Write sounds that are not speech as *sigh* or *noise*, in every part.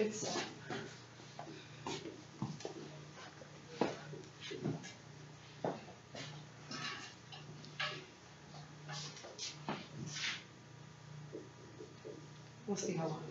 It's, we'll see how long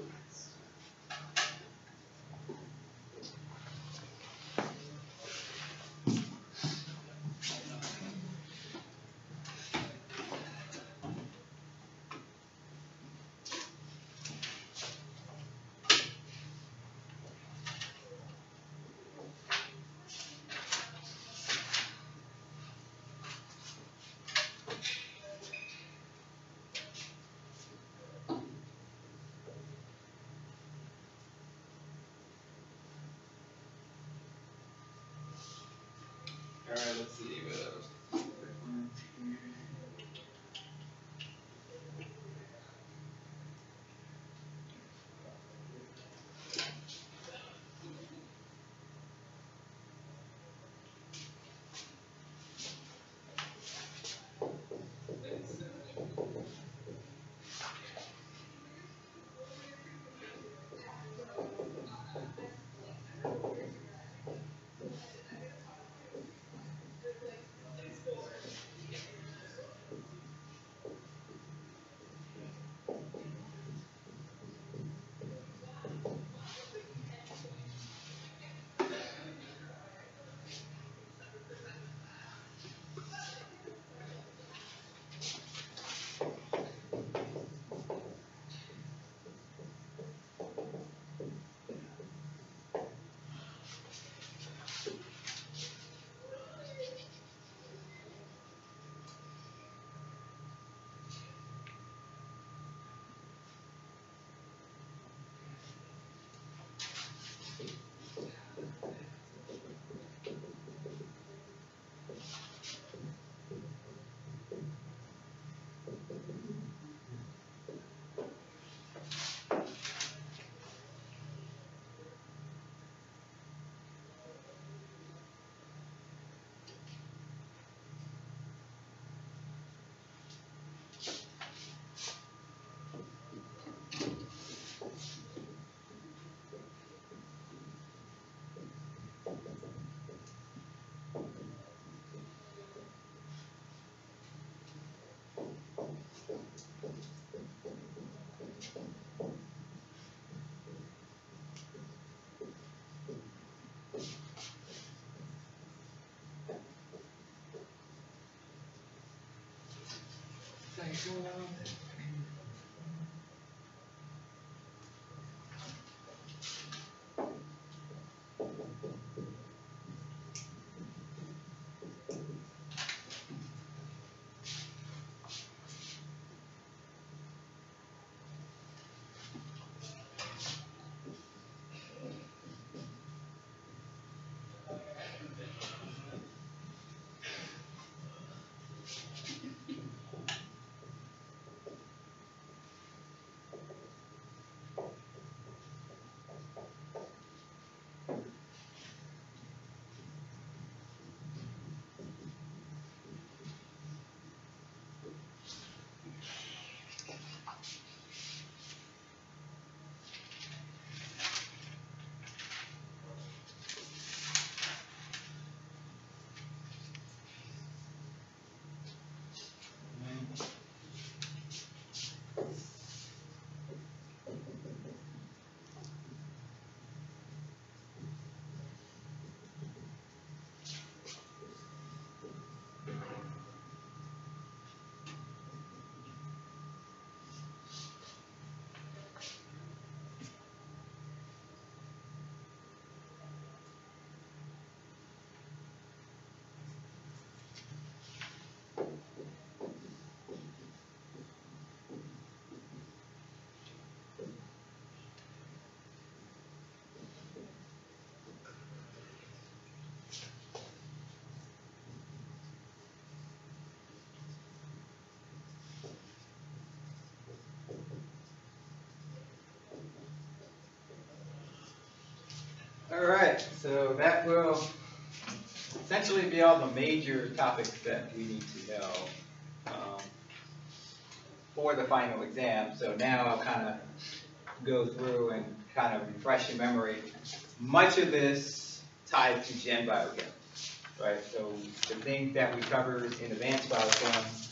Alright, so that will essentially be all the major topics that we need to know um, for the final exam. So now I'll kind of go through and kind of refresh your memory. Much of this tied to gen biochem, right? So the things that we covered in advanced biochem,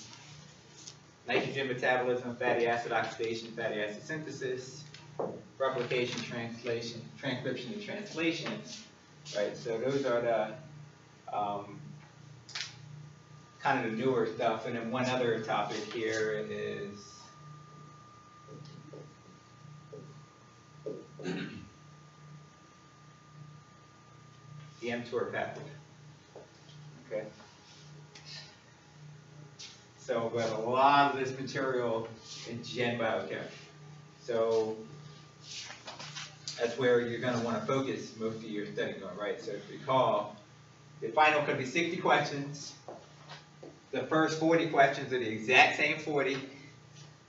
nitrogen metabolism, fatty acid oxidation, fatty acid synthesis, replication, translation, transcription, and translation, right? So those are the um, kind of the newer stuff. And then one other topic here is the mTOR pathway. Okay. So we have a lot of this material in Gen Biochem. So that's where you're going to want to focus most of your study on, right? So if you recall, the final could be 60 questions. The first 40 questions are the exact same 40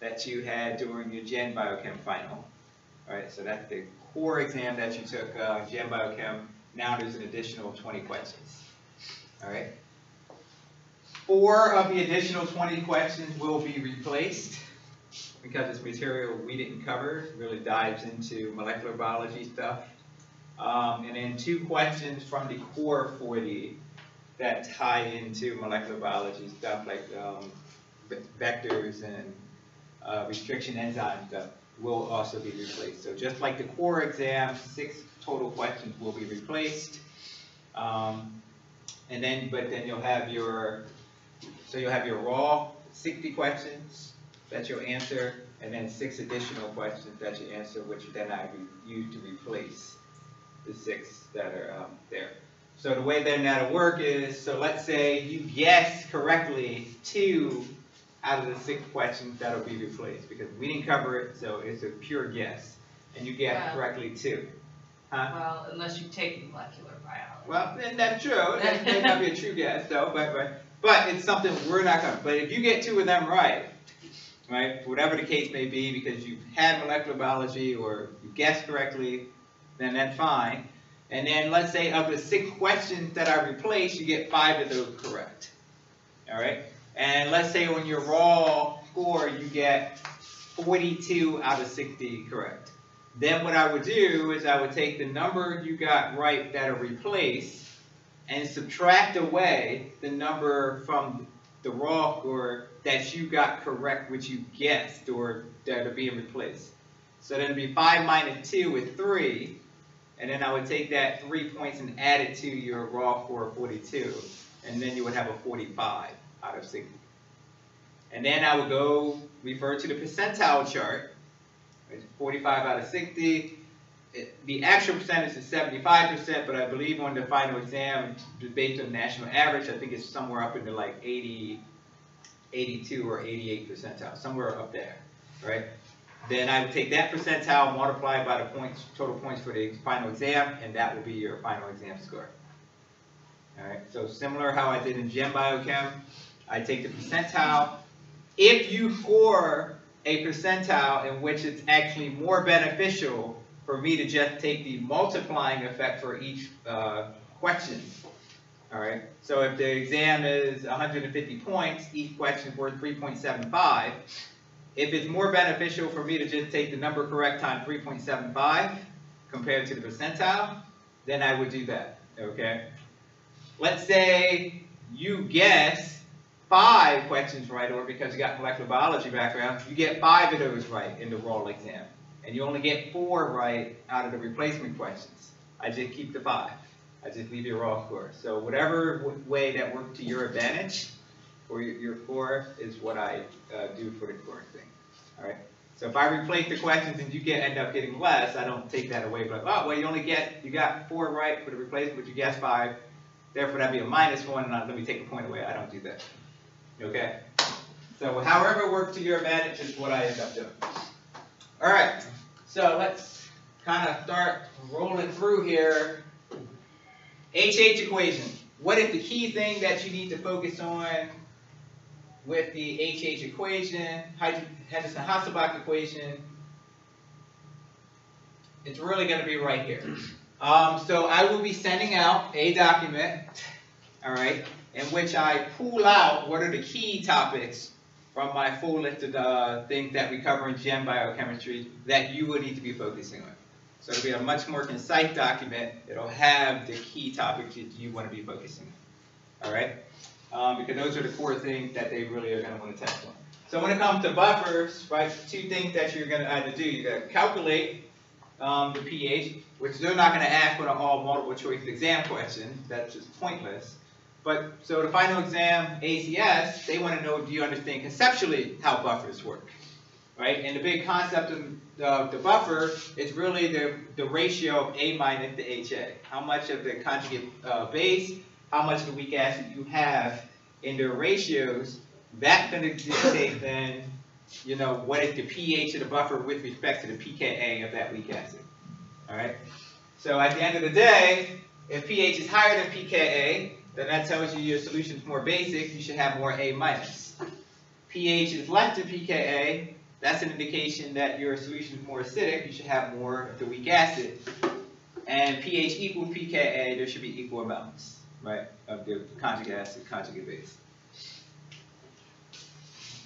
that you had during your Gen Biochem final. All right, so that's the core exam that you took, uh, Gen Biochem. Now there's an additional 20 questions. All right. Four of the additional 20 questions will be replaced because it's material we didn't cover, really dives into molecular biology stuff. Um, and then two questions from the core 40 that tie into molecular biology stuff like um, vectors and uh, restriction enzyme stuff will also be replaced. So just like the core exam, six total questions will be replaced. Um, and then, but then you'll have your, so you'll have your raw 60 questions that you'll answer, and then six additional questions that you answer, which then I use to replace the six that are um, there. So the way then that'll work is, so let's say you guess correctly two out of the six questions that'll be replaced, because we didn't cover it, so it's a pure guess, and you guess Yeah. correctly two. Huh? Well, unless you take molecular biology. Well, then that's true. That may not be a true guess, though, but, but, but it's something we're not gonna, but if you get two of them right, right, whatever the case may be, because you've had molecular biology or you guessed correctly, then that's fine. And then let's say of the six questions that I replaced, you get five of those correct. All right? And let's say on your raw score, you get 42 out of 60 correct. Then what I would do is I would take the number you got right that are replaced and subtract away the number from the raw score that you got correct, which you guessed or that are being replaced. So then it'd be 5 minus 2 with 3. And then I would take that 3 points and add it to your raw of 42. And then you would have a 45 out of 60. And then I would go refer to the percentile chart. It's 45 out of 60. It, the actual percentage is 75%, but I believe on the final exam, based on national average, I think it's somewhere up into like 80, 82 or 88 percentile, somewhere up there, right? Then I would take that percentile, multiply by the points, total points for the final exam, and that will be your final exam score. All right, so similar how I did in Gen Biochem, I take the percentile. If you score a percentile in which it's actually more beneficial for me to just take the multiplying effect for each uh, question. All right, so if the exam is 150 points, each question is worth 3.75. If it's more beneficial for me to just take the number correct times 3.75 compared to the percentile, then I would do that, okay? Let's say you guess five questions right, or because you got molecular biology background, you get five of those right in the raw exam. And you only get four right out of the replacement questions. I just keep the five. I just leave your raw score. So whatever way that worked to your advantage for your, your score is what I uh, do for the scoring thing. All right. So if I replace the questions and you get end up getting less, I don't take that away. But oh well, you only get you got four right for the replacement, but you guessed five. Therefore, that'd be a minus one, and I- let me take a point away. I don't do that. Okay. So however it works to your advantage is what I end up doing. All right. So let's kind of start rolling through here. HH equation. What is the key thing that you need to focus on with the HH equation, Henderson-Hasselbalch equation? It's really going to be right here. Um, so I will be sending out a document, all right, in which I pull out what are the key topics from my full list of uh, things that we cover in Gen Biochemistry that you will need to be focusing on. So it'll be a much more concise document. It'll have the key topics that you want to be focusing on. All right? Um, because those are the core things that they really are going to want to test on. So when it comes to buffers, right, two things that you're going to either do. You're going to calculate um, the pH, which they're not going to ask on all multiple choice exam questions. That's just pointless. But so the final exam, ACS, they want to know, do you understand conceptually how buffers work? Right? And the big concept of the, buffer is really the, the ratio of A minus to HA. How much of the conjugate uh, base, how much of the weak acid you have in their ratios, that's going to dictate then, you know, what is the pH of the buffer with respect to the pKa of that weak acid. All right? So at the end of the day, if pH is higher than pKa, then that tells you your solution is more basic, you should have more A minus. pH is less than pKa, that's an indication that your solution is more acidic, you should have more of the weak acid. And pH equal pKa, there should be equal amounts, right, of the conjugate acid, conjugate base.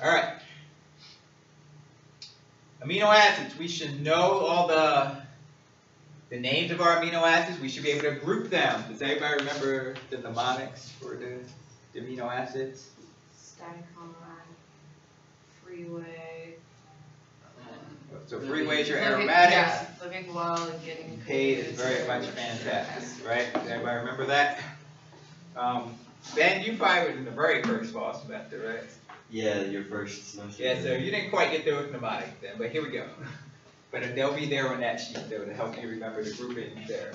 All right. Amino acids, we should know all the the names of our amino acids, we should be able to group them. Does anybody remember the mnemonics for the, the amino acids? Stacon, freeway. So freeways are living- aromatics. Yeah, living well and getting Paid is very much fantastic, right? Does everybody remember that? Um, Ben, you probably was in the very first fall semester, right? Yeah, your first semester. Yeah, so you didn't quite get those mnemonics then, but here we go. But they'll be there on that sheet though to help you remember the grouping there.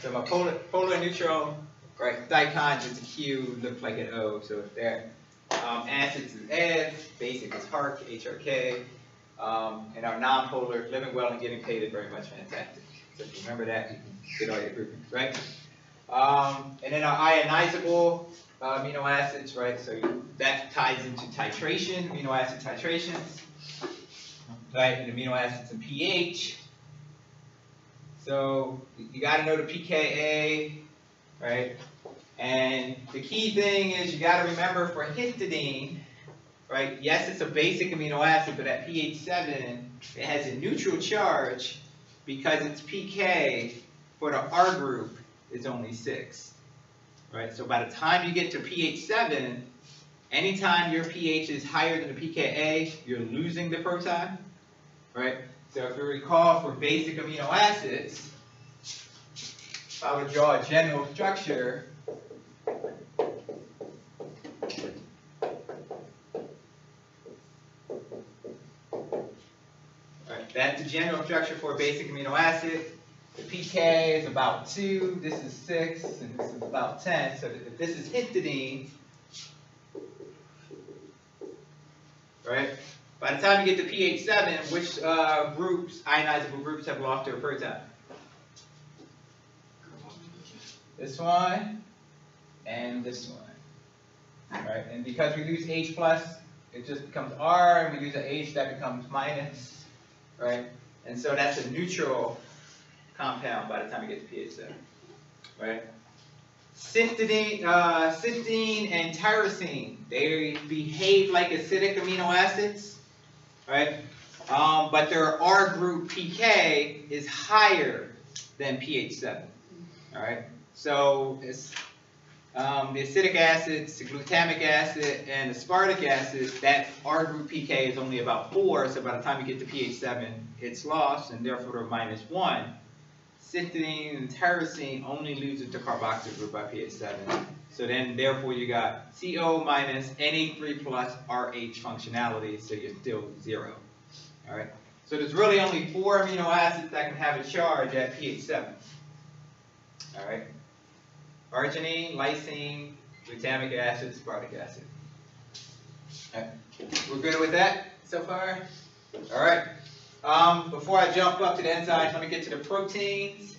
So my polar, polar neutral, right, dicons is a Q, looks like an O, so it's there. Um, acids is S, basic is HARC, HRK. Um, and our non-polar, living well and getting paid is very much fantastic. So if you remember that, you can get all your groupings, right? Um, and then our ionizable uh, amino acids, right? So that ties into titration, amino acid titrations right, and amino acids and pH. So you got to know the pKa, right? And the key thing is you got to remember for histidine, right? Yes, it's a basic amino acid, but at pH 7, it has a neutral charge because its pK for the R group is only 6, right? So by the time you get to pH 7, anytime your pH is higher than the pKa, you're losing the proton right? So if you recall for basic amino acids, if I would draw a general structure, general structure for a basic amino acid. The pK is about 2, this is 6, and this is about 10. So if this is histidine, right? By the time you get to pH 7, which uh, groups, ionizable groups, have lost their proton? This one and this one. Right? And because we lose H plus, it just becomes R, and we lose an H, that becomes minus. Right? And so that's a neutral compound by the time we get to pH 7. Right? Cysteine, uh, and tyrosine, they behave like acidic amino acids right? Um, but their R group pK is higher than pH 7, all right? So it's um, the acidic acids, the glutamic acid, and the aspartic acid, that R group pK is only about 4, so by the time you get to pH 7, it's lost, and therefore they're minus 1. Cysteine and tyrosine only loses to carboxyl group by pH 7. So then, therefore, you got CO minus Na3 plus RH functionality, so you're still zero. All right. So there's really only four amino acids that can have a charge at pH 7. All right. Arginine, lysine, glutamic acid, aspartic acid. All right. We're good with that so far? All right. Um, before I jump up to the enzymes, let me get to the proteins.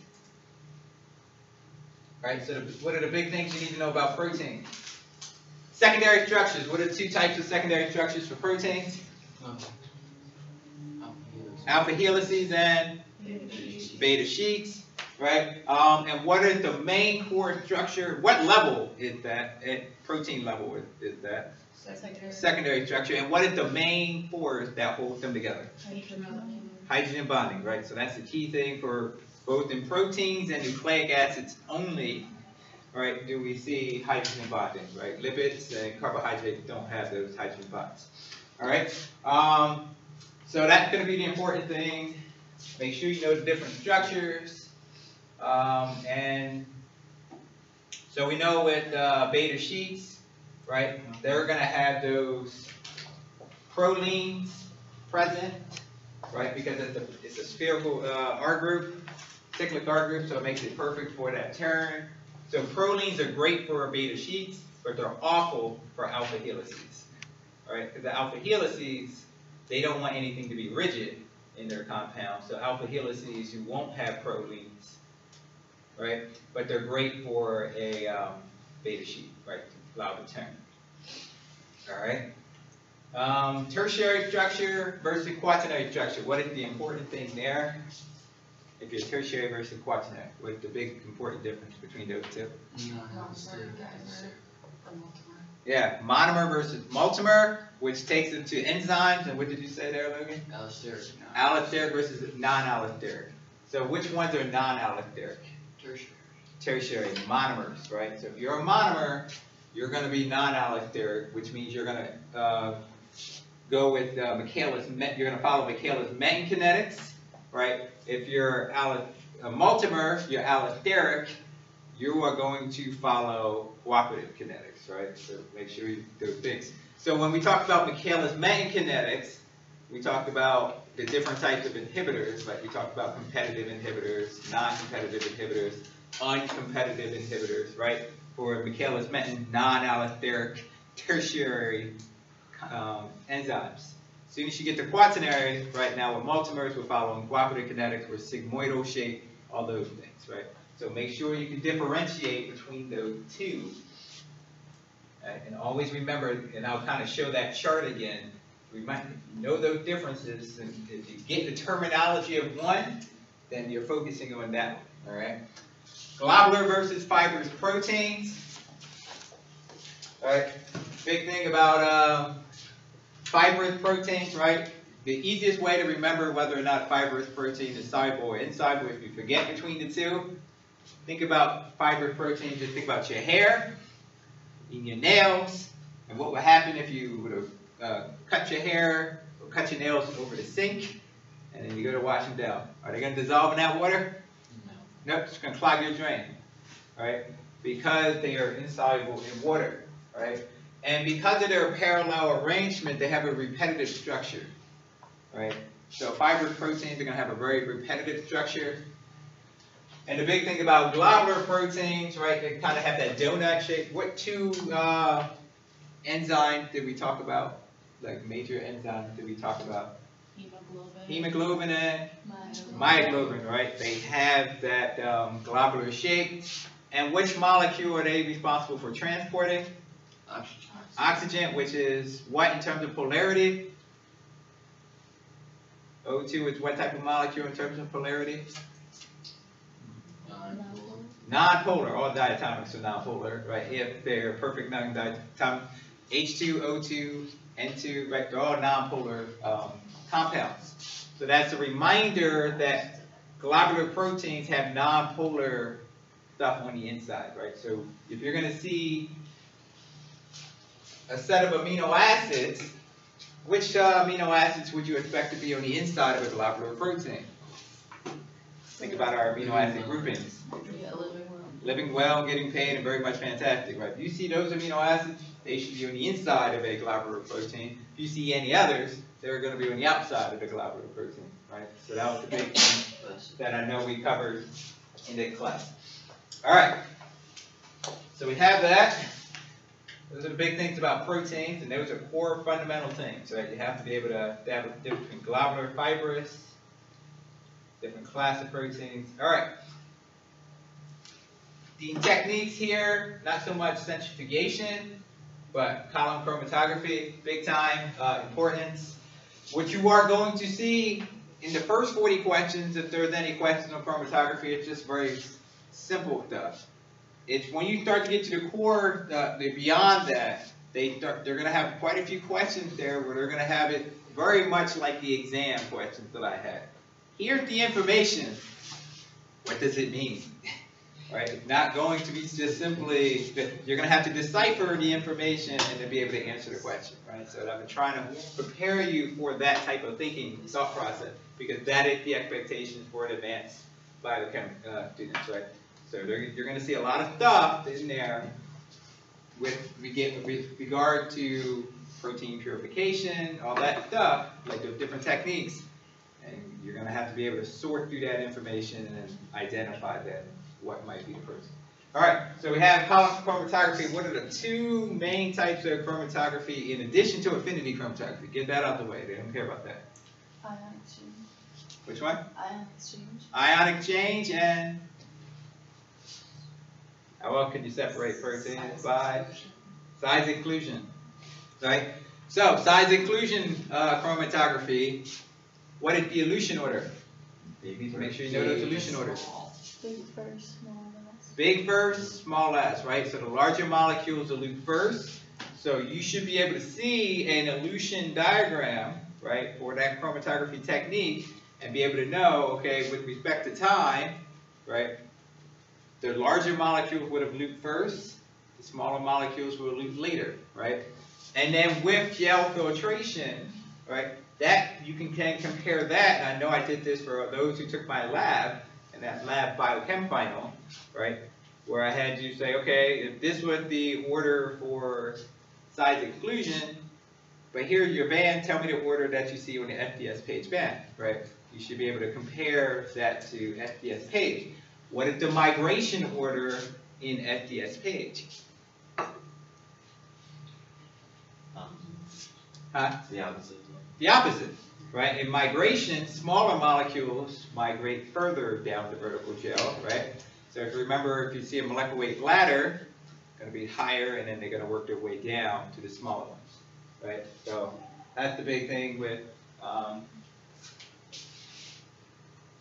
All right, so the, what are the big things you need to know about protein? Secondary structures. What are the two types of secondary structures for proteins? Alpha helices and beta sheets, right? Um, and what is the main core structure? What level is that? At protein level is, is that? Secondary. secondary structure, and what is the main force that holds them together? Hydrogen. Hydrogen bonding, right? So that's the key thing for both in proteins and nucleic acids only, right? Do we see hydrogen bonding, right? Lipids and carbohydrates don't have those hydrogen bonds. All right. Um, so that's going to be the important thing. Make sure you know the different structures. Um, and so we know with uh, beta sheets, right? They're going to have those prolines present right? Because it's a, it's a spherical uh, R group, cyclic R group, so it makes it perfect for that turn. So prolines are great for beta sheets, but they're awful for alpha helices, right? Because the alpha helices, they don't want anything to be rigid in their compound, so alpha helices, you won't have prolines, right? But they're great for a um, beta sheet, right? To allow the turn, all right? Um, tertiary structure versus quaternary structure. What is the important thing there? If you're tertiary versus quaternary, what's the big important difference between those two? Yeah, monomer versus multimer, which takes it to enzymes. And what did you say there, Logan? Allosteric. Allosteric versus non-allosteric. So which ones are non-allosteric? Tertiary. monomers, right? So if you're a monomer, you're going to be non-allosteric, which means you're going to uh, go with uh, Michaelis. You're going to follow Michaelis Menten kinetics, right? If you're a multimer, you're allosteric. You are going to follow cooperative kinetics, right? So make sure you do things. So when we talk about Michaelis Menten kinetics, we talk about the different types of inhibitors, like we talked about competitive inhibitors, non-competitive inhibitors, uncompetitive inhibitors, right? For Michaelis Menten non-allosteric tertiary um, enzymes. As soon as you get to quaternary, right now with multimers, we're following cooperative kinetics, we're sigmoidal shape, all those things, right? So make sure you can differentiate between those two. Right? And always remember, and I'll kind of show that chart again, we might know those differences, and if you get the terminology of one, then you're focusing on that one, all right? Globular versus fibrous proteins. Right, big thing about um, fibrous proteins, right? The easiest way to remember whether or not fibrous protein is soluble or insoluble, if you forget between the two, think about fibrous proteins, just think about your hair, in your nails, and what would happen if you would have uh, cut your hair or cut your nails over the sink, and then you go to wash them down. Are they going to dissolve in that water? It's going to clog your drain, right? Because they are insoluble in water, right? And because of their parallel arrangement, they have a repetitive structure, right? So fibrous proteins are going to have a very repetitive structure. And the big thing about globular proteins, right, they kind of have that donut shape. What two uh, enzymes did we talk about? Like major enzymes did we talk about? Hemoglobin. Hemoglobin and myoglobin, right? They have that um, globular shape. And which molecule are they responsible for transporting? Oxygen. Oxygen, which is what in terms of polarity? O2 is what type of molecule in terms of polarity? Non-polar. Non-polar, all diatomics are non-polar, right? If they're perfect non-diatomic, H2, O2, N2, right? They're all non-polar um, compounds. So that's a reminder that globular proteins have non-polar stuff on the inside, right? So if you're going to see a set of amino acids, which uh, amino acids would you expect to be on the inside of a globular protein? Think about our amino acid groupings. Yeah, living well. Living well, getting paid, and very much fantastic, right? If you see those amino acids, they should be on the inside of a globular protein. If you see any others, they're going to be on the outside of the globular protein, right? So that was the big thing that I know we covered in the class. All right. So we have that. Those are the big things about proteins, and those are core fundamental things, right? You have to be able to have the difference between globular, fibrous, different class of proteins. All right. The techniques here, not so much centrifugation, but column chromatography, big time uh, importance. What you are going to see in the first 40 questions, if there's any questions on chromatography, it's just very simple stuff. It's when you start to get to the core, the, the beyond that, they, start- they're gonna have quite a few questions there where they're gonna have it very much like the exam questions that I had. Here's the information, what does it mean? Right, it's not going to be just simply, you're gonna have to decipher the information and then be able to answer the question, right? So I've been trying to prepare you for that type of thinking, thought process, because that is the expectation for an advanced biochem, uh, students, right? So you're gonna see a lot of stuff in there with, regard to protein purification, all that stuff, like different techniques. And you're gonna have to be able to sort through that information and identify that, what might be the protein. All right, so we have column chromatography. What are the two main types of chromatography in addition to affinity chromatography? Get that out of the way. They don't care about that. Ion exchange. Which one? Ion exchange. Ion exchange and how well can you separate proteins by size inclusion? Right? So size inclusion uh, chromatography. What is the elution order? You need to make sure you know those elution orders. Big first, small last. Big first, small last, right? So the larger molecules elute first. So you should be able to see an elution diagram, right, for that chromatography technique and be able to know, okay, with respect to time, right, the larger molecules would have elute first, the smaller molecules will elute later, right? And then with gel filtration, right, that, you can, can compare that, and I know I did this for those who took my lab, that lab biochem final, right, where I had you say, okay, if this was the order for size inclusion, but here's your band, tell me the order that you see on the SDS-PAGE band, right? You should be able to compare that to SDS-PAGE. What is the migration order in SDS-PAGE? Um, huh? The opposite. The opposite, right? In migration, smaller molecules migrate further down the vertical gel, right? So if you remember, if you see a molecular weight ladder, it's going to be higher, and then they're going to work their way down to the smaller ones, right? So that's the big thing with um,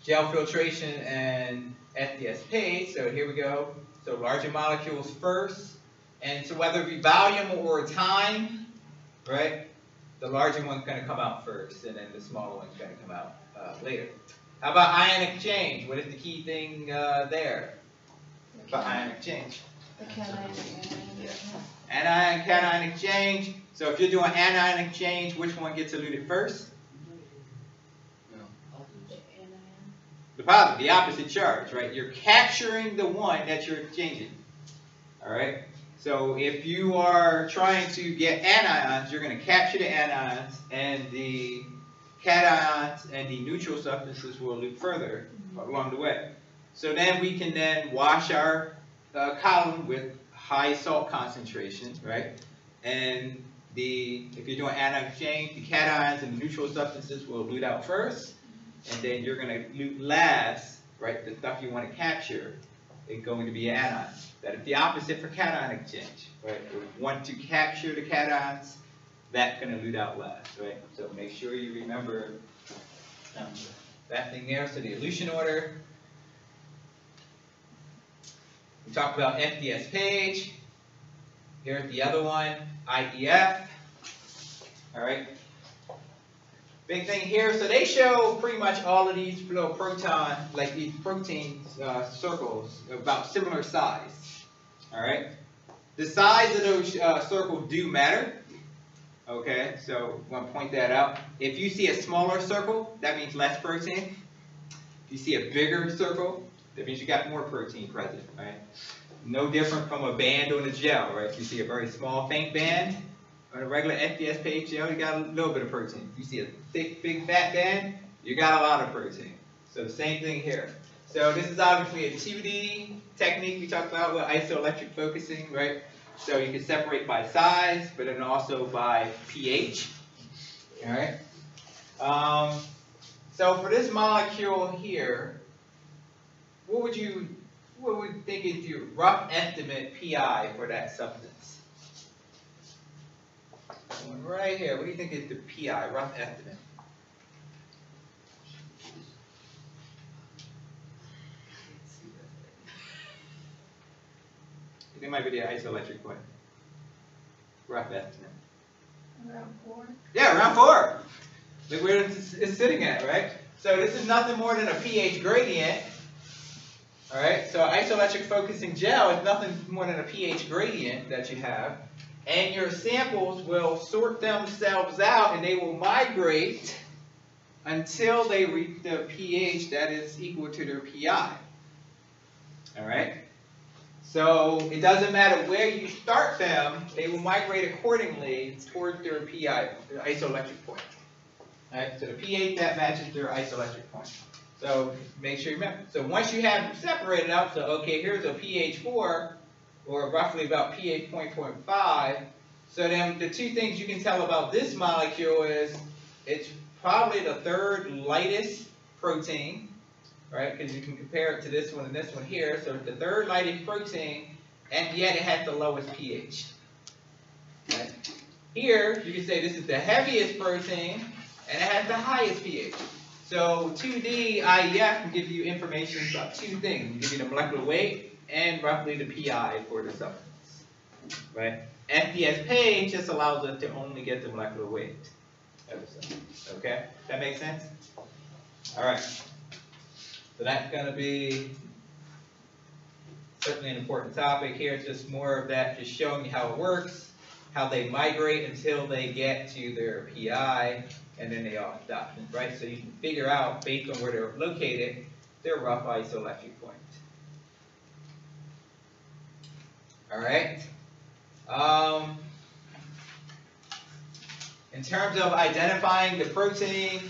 gel filtration and SDS-PAGE. So here we go. So larger molecules first, and so whether it be volume or time, right? The larger one's going to come out first, and then the smaller one's going to come out uh, later. How about ion exchange? What is the key thing uh, there about ion exchange? The cation and Anion, cation exchange. So if you're doing anion exchange, which one gets eluted first? the. The positive, the opposite charge, right? You're capturing the one that you're exchanging. All right. So if you are trying to get anions, you're going to capture the anions, and the cations and the neutral substances will elute further along the way. So then we can then wash our uh, column with high salt concentration, right? And the if you're doing anion exchange, the cations and the neutral substances will elute out first, and then you're going to elute last, right? The stuff you want to capture is going to be anion. That is the opposite for cation exchange, right? We want to capture the cations, that's going to elute out last, right? So make sure you remember um, that thing there. So the elution order. We talked about SDS-PAGE. Here's the other one, IEF. All right. Big thing here, so they show pretty much all of these little proton, like these protein uh, circles, about similar size. All right. The size of those uh, circles do matter. Okay, so I want to point that out. If you see a smaller circle, that means less protein. If you see a bigger circle, that means you got more protein present, right? No different from a band on a gel, right? If you see a very small, faint band on a regular SDS-PAGE you got a little bit of protein. If you see a thick, big, fat band, you got a lot of protein. So same thing here. So this is obviously a 2D technique we talked about with isoelectric focusing, right? So you can separate by size, but then also by pH. All right. Um, so for this molecule here, what would you, what would you think is your rough estimate PI for that substance? One Right here, what do you think is the PI, rough estimate? It might be the isoelectric one. rough estimate. Around four. Yeah, round four. Look where it's, it's sitting at, right? So this is nothing more than a pH gradient. All right, so isoelectric focusing gel is nothing more than a pH gradient that you have. And your samples will sort themselves out and they will migrate until they reach the pH that is equal to their PI. All right? So it doesn't matter where you start them, they will migrate accordingly towards their PI, their isoelectric point. All right, so the pH that matches their isoelectric point. So make sure you remember. So once you have them separated out, so okay, here's a pH 4, or roughly about pH 0.45. So then the two things you can tell about this molecule is it's probably the third lightest protein, right? Because you can compare it to this one and this one here. So it's the third lightest protein, and yet it has the lowest pH. Right? Here, you can say this is the heaviest protein, and it has the highest pH. So 2D IEF can give you information about two things. It can give you the molecular weight and roughly the PI for the substance. Right? SDS-PAGE just allows us to only get the molecular weight of the substance. Okay? That makes sense? Alright. So that's going to be certainly an important topic. Here it's just more of that, just showing you how it works, how they migrate until they get to their PI, and then they all stop, right? So you can figure out, based on where they're located, their rough isoelectric point. All right. Um, in terms of identifying the protein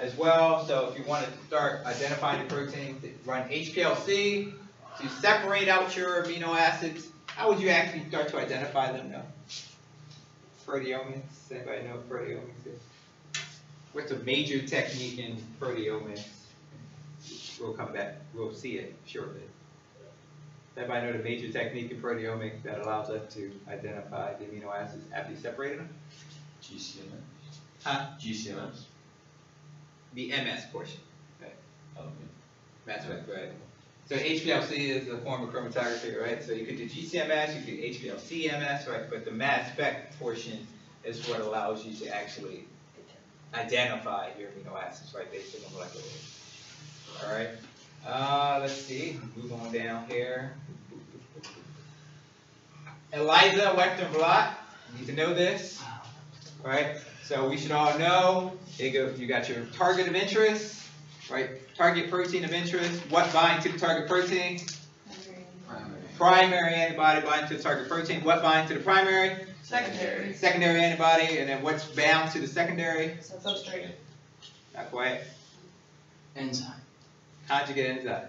as well, so if you want to start identifying the protein, run HPLC to separate out your amino acids. How would you actually start to identify them though? Proteomics, anybody know what proteomics is? What's a major technique in proteomics? We'll come back, we'll see it shortly. Everybody know the major technique in proteomics that allows us to identify the amino acids after you separated them? GCMS? Huh? GCMS? The MS portion. Oh, okay. That's right, right. So HPLC is a form of chromatography, right? So you could do GCMS, you could do HPLC-MS, right? But the mass spec portion is what allows you to actually identify your amino acids, right, based on the molecular weight. All right. Uh, let's see. Move on down here. ELISA Western blot. You need to know this, right? So we should all know. You. You got your target of interest, right? Target protein of interest. What binds to the target protein? Primary. Primary antibody binds to the target protein. What binds to the primary? Secondary. Secondary antibody, and then what's bound to the secondary? Substrate. Not quite. Enzyme. Conjugate enzyme.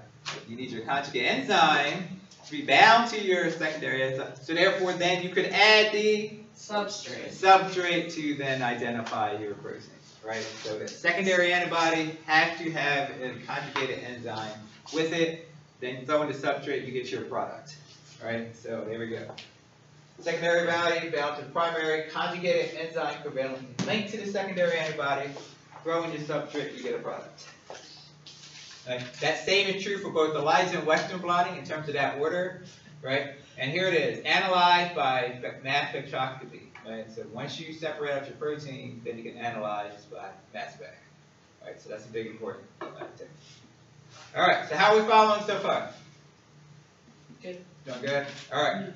You need your conjugate enzyme to be bound to your secondary enzyme. So therefore, then you could add the Substrate. substrate to then identify your protein, right? So the secondary antibody has to have a conjugated enzyme with it. Then throw in the substrate, you get your product, right? So there we go. Secondary antibody bound to the primary, conjugated enzyme covalently linked to the secondary antibody. Throw in your substrate, you get a product. Right? That same is true for both ELISA and Western blotting in terms of that order, right? And here it is, analyzed by mass spectroscopy, right? So once you separate out your protein, then you can analyze by mass spec, right? So that's a big important uh, thing. All right, so how are we following so far? Good. Doing good? All right.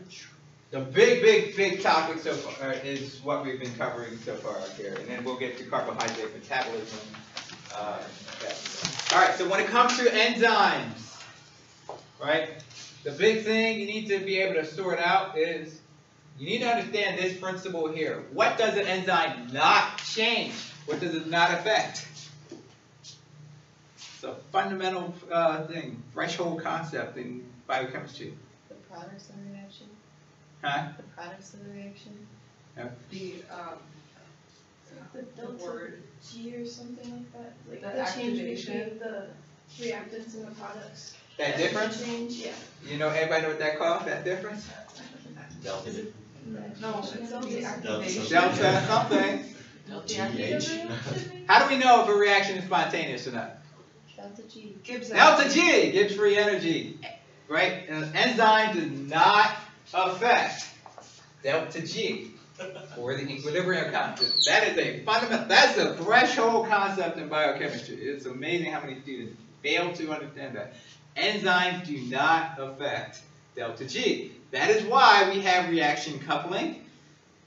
The big, big, big topic so far is what we've been covering so far here, and then we'll get to carbohydrate metabolism. Uh, yeah. All right, so when it comes to enzymes, right, the big thing you need to be able to sort out is you need to understand this principle here. What does an enzyme not change? What does it not affect? It's a fundamental uh, thing, threshold concept in biochemistry. The products of the reaction. Huh? The products of the reaction. Yeah. The, um, The delta word. G or something like that. Like The the, change activation. between the reactants and the products. That difference? Change, yeah. You know, everybody know what that called, that difference? Delta. no, it's the activation. Delta something. The activation. How do we know if a reaction is spontaneous or not? Delta G. Gives Delta G gives free energy, right? An enzyme does not affect delta G, for the equilibrium constant. That is a fundamental, that's a threshold concept in biochemistry. It's amazing how many students fail to understand that. Enzymes do not affect delta G. That is why we have reaction coupling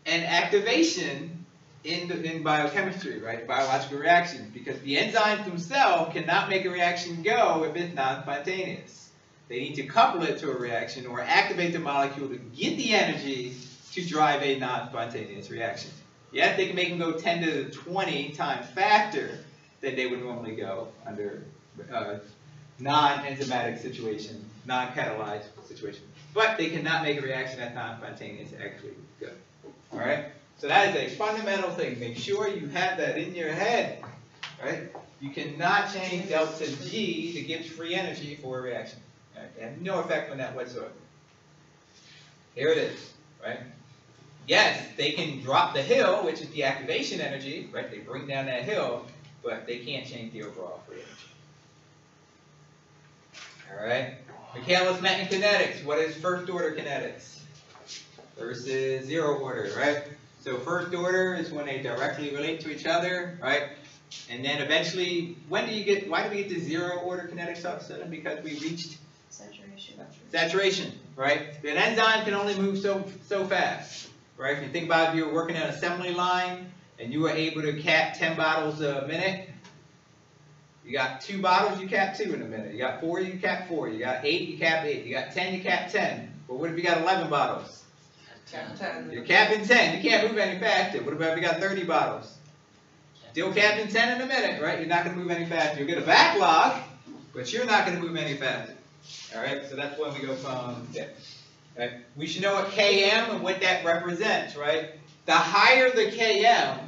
and activation in, the, in biochemistry, right? Biological reactions, because the enzymes themselves cannot make a reaction go if it's non-spontaneous. They need to couple it to a reaction or activate the molecule to get the energy to drive a non-spontaneous reaction. Yes, they can make them go 10 to the 20 times faster than they would normally go under uh, non-enzymatic situation, non-catalyzed situation. But they cannot make a reaction that's non-spontaneous actually go. All right? So that is a fundamental thing. Make sure you have that in your head. Right? You cannot change delta G to give free energy for a reaction. Right? It has no effect on that whatsoever. Here it is. Right? Yes, they can drop the hill, which is the activation energy, right? They bring down that hill, but they can't change the overall free energy. All right. Michaelis-Menten kinetics. What is first order kinetics versus zero order, right? So first order is when they directly relate to each other, right? And then eventually, when do you get? Why do we get to zero order kinetics all of a sudden? Because we reached Saturation. saturation, right? An enzyme can only move so so fast, right? If you think about if you were working on an assembly line and you were able to cap 10 bottles a minute, you got two bottles, you cap two in a minute. You got four, you cap four. You got eight, you cap eight. You got 10, you cap 10. But what if you got 11 bottles? Ten, ten. You're capping 10. You can't move any faster. What about if you got 30 bottles? Still capping 10 in a minute, right? You're not going to move any faster. You'll get a backlog, but you're not going to move any faster. All right, so that's when we go from there. Right? We should know what Km and what that represents, right? The higher the Km,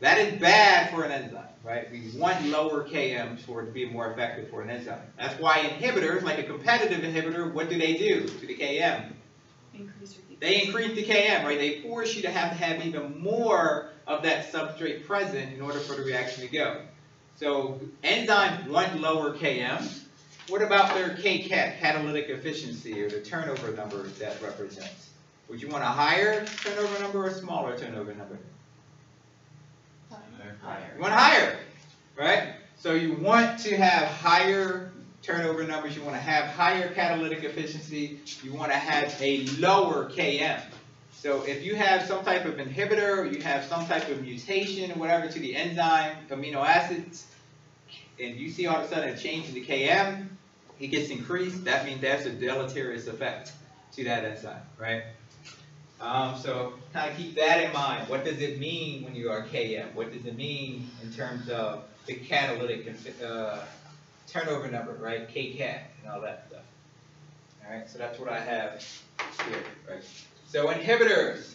that is bad for an enzyme, right? We want lower Kms for it to be more effective for an enzyme. That's why inhibitors, like a competitive inhibitor, what do they do to the Km? Increase. They increase the Km, right? They force you to have to have even more of that substrate present in order for the reaction to go. So enzymes want lower Km. What about their Kcat, catalytic efficiency, or the turnover number that represents? Would you want a higher turnover number or a smaller turnover number? Higher. You want higher, right? So you want to have higher turnover numbers, you want to have higher catalytic efficiency, you want to have a lower Km. So if you have some type of inhibitor, or you have some type of mutation or whatever to the enzyme amino acids, and you see all of a sudden a change in the Km, it gets increased, that means that's a deleterious effect to that enzyme, right? Um, so kind of keep that in mind. What does it mean when you are Km? What does it mean in terms of the catalytic uh, turnover number, right? Kcat and all that stuff. All right, so that's what I have here, right? So inhibitors,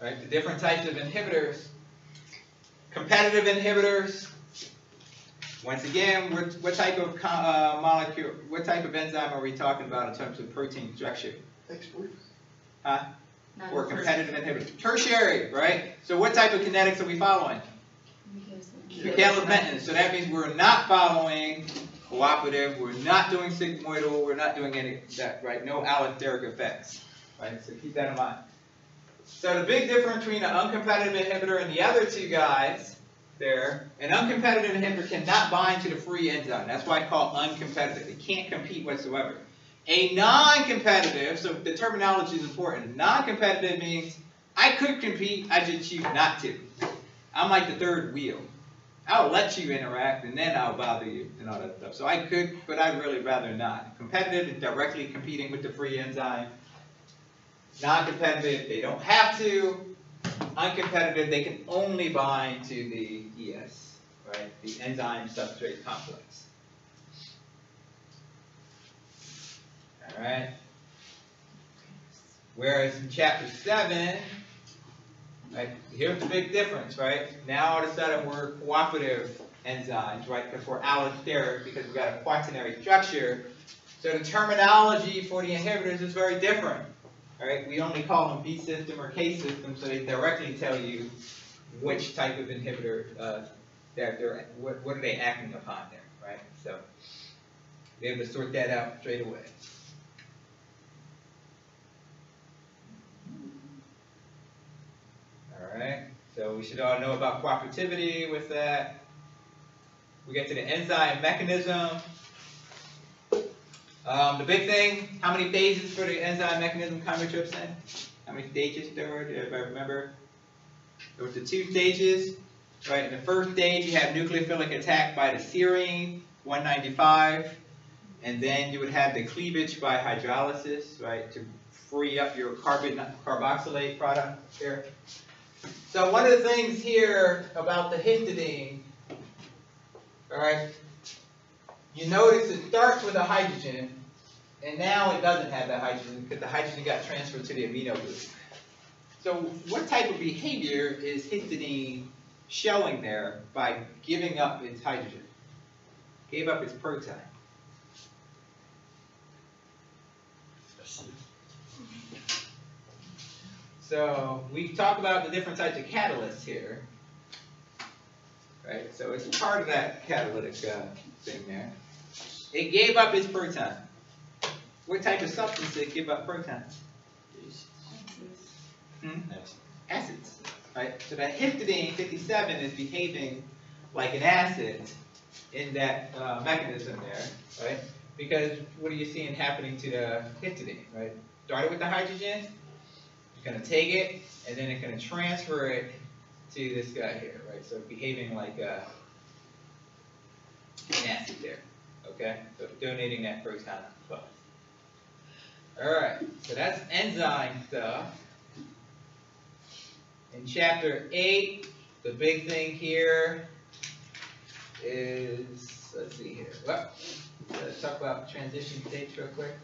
right? The different types of inhibitors. Competitive inhibitors. Once again, what, what type of co- uh, molecule, what type of enzyme are we talking about in terms of protein structure? Huh? Not Or the competitive inhibitors. Tertiary, right? So what type of kinetics are we following? Michaelis-Menten. So that means we're not following cooperative, we're not doing sigmoidal, we're not doing any of that, right? No allosteric effects, right? So keep that in mind. So the big difference between an uncompetitive inhibitor and the other two guys there, an uncompetitive inhibitor cannot bind to the free enzyme. That's why I call it uncompetitive. It can't compete whatsoever. A non-competitive, so the terminology is important. Non-competitive means I could compete, I just choose not to. I'm like the third wheel. I'll let you interact and then I'll bother you and all that stuff. So I could, but I'd really rather not. Competitive directly competing with the free enzyme. Non-competitive, they don't have to. Uncompetitive, they can only bind to the ES, right? The enzyme substrate complex. All right. Whereas in chapter seven, Right? Here's the big difference, right? Now all of a sudden we're cooperative enzymes, right? Because we're allosteric, because we've got a quaternary structure. So the terminology for the inhibitors is very different, right? We only call them V system or K system, so they directly tell you which type of inhibitor uh, that they're, what, what are they acting upon there, right? So we able to sort that out straight away. All right, so we should all know about cooperativity with that. We get to the enzyme mechanism. Um, the big thing, how many phases for the enzyme mechanism chymotrypsin? How many stages there were, I remember? There was the two stages, right? In the first stage, you have nucleophilic attack by the serine, 195, and then you would have the cleavage by hydrolysis, right, to free up your carbon carboxylate product here. So one of the things here about the histidine, all right, you notice it starts with a hydrogen, and now it doesn't have that hydrogen because the hydrogen got transferred to the amino group. So what type of behavior is histidine showing there by giving up its hydrogen? Gave up its proton. So we talked about the different types of catalysts here. Right, so it's part of that catalytic uh, thing there. It gave up its proton. What type of substance did it give up protons? Hmm? Acids. Right? So that histidine 57 is behaving like an acid in that uh, mechanism there, right? Because what are you seeing happening to the histidine, right? Started with the hydrogen, you're gonna take it, and then it's gonna transfer it to this guy here, right? So behaving like a, nasty acid there, okay? So donating that proton plus. Alright, so that's enzyme stuff. In chapter eight, the big thing here is, let's see here, well, let's talk about transition states real quick.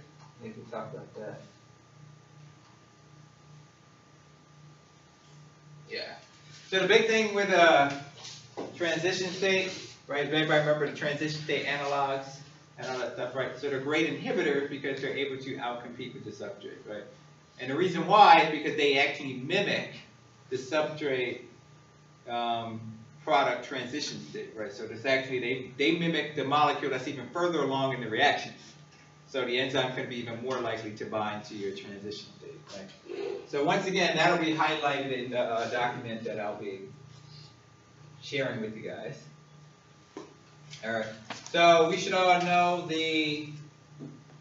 Maybe we'll talk about that. Yeah. So the big thing with uh, transition state, right? Everybody remember the transition state analogs and all that stuff, right? So they're great inhibitors because they're able to outcompete with the substrate, right? And the reason why is because they actually mimic the substrate um, product transition state, right? So this actually, they, they mimic the molecule that's even further along in the reaction. So the enzyme could be even more likely to bind to your transition state, right? So once again, that'll be highlighted in the uh, document that I'll be sharing with you guys. All right, so we should all know the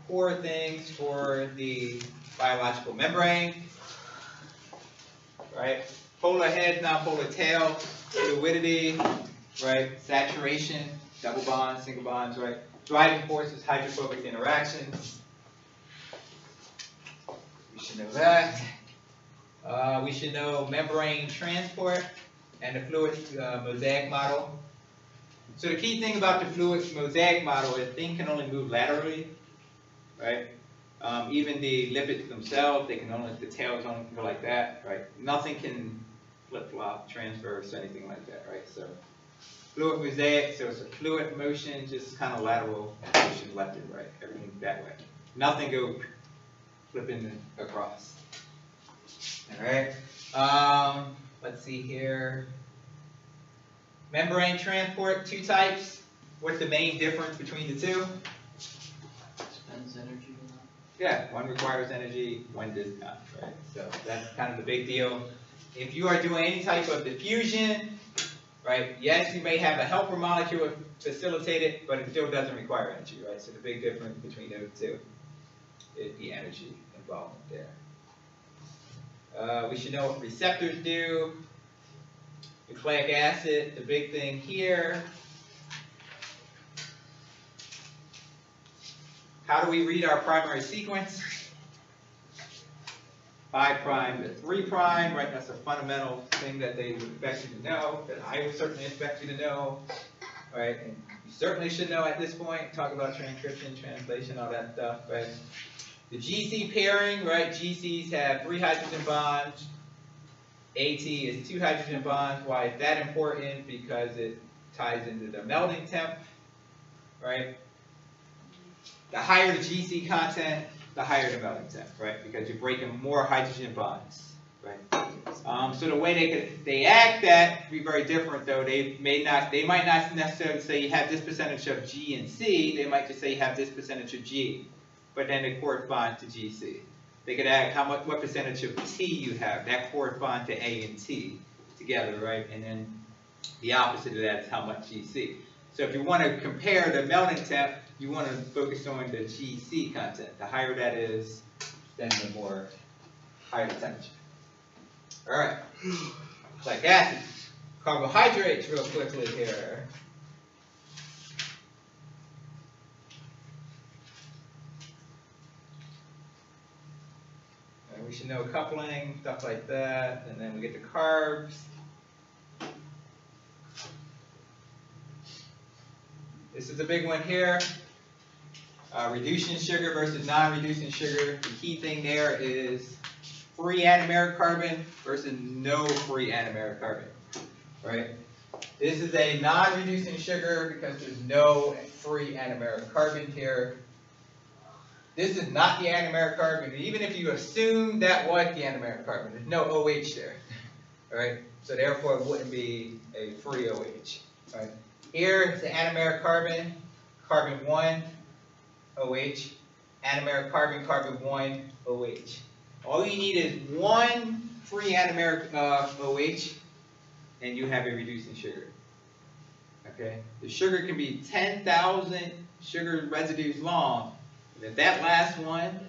core things for the biological membrane, right? Polar head, non-polar tail, fluidity, right? Saturation, double bonds, single bonds, right? Driving forces, hydrophobic interactions. We should know that. Uh, we should know membrane transport and the fluid uh, mosaic model. So the key thing about the fluid mosaic model is things can only move laterally, right? Um, even the lipids themselves, they can only, the tails only go like that, right? Nothing can flip-flop, transverse, anything like that, right? So fluid mosaic, so it's a fluid motion, just kind of lateral motion left and right, everything that way. Nothing go flipping across. All right. Um, let's see here. Membrane transport, two types. What's the main difference between the two? Spends energy a lot. Yeah, one requires energy, one does not, right? So that's kind of the big deal. If you are doing any type of diffusion, right, yes, you may have a helper molecule to facilitate it, but it still doesn't require energy, right? So the big difference between those two is the energy involvement there. Uh, we should know what receptors do. Nucleic acid, the big thing here. How do we read our primary sequence? 5 prime to 3 prime, right? That's a fundamental thing that they would expect you to know, that I would certainly expect you to know, right? And you certainly should know at this point, talk about transcription, translation, all that stuff, right? The GC pairing, right? GCs have three hydrogen bonds. AT is two hydrogen bonds. Why is that important? Because it ties into the melting temp, right? The higher the GC content, the higher the melting temp, right? Because you're breaking more hydrogen bonds, right? Um, so the way they could, they act that be very different though. They may not, they might not necessarily say you have this percentage of G and C. They might just say you have this percentage of G, but then it corresponds to GC. they could add how much, what percentage of T you have, that corresponds to A and T together, right? And then the opposite of that is how much GC. So if you want to compare the melting temp, you want to focus on the GC content. The higher that is, then the more higher the temperature. All right, like acid, carbohydrates real quickly here. We should know coupling, stuff like that, and then we get the carbs. This is a big one here. Uh, reducing sugar versus non-reducing sugar. The key thing there is free anomeric carbon versus no free anomeric carbon, right? This is a non-reducing sugar because there's no free anomeric carbon here. This is not the anomeric carbon, even if you assume that was the anomeric carbon, there's no OH there, alright? So therefore it wouldn't be a free OH, right? Here it's the anomeric carbon, carbon one, OH, anomeric carbon, carbon one, OH. All you need is one free anomeric uh, OH, and you have a reducing sugar. Okay? The sugar can be 10,000 sugar residues long, and if that last one